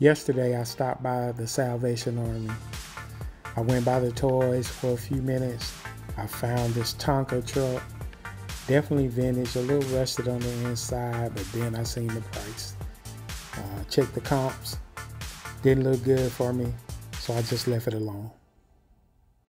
Yesterday, I stopped by the Salvation Army. I went by the toys for a few minutes. I found this Tonka truck. Definitely vintage, a little rusted on the inside, but then I seen the price. Uh, checked the comps. Didn't look good for me, so I just left it alone.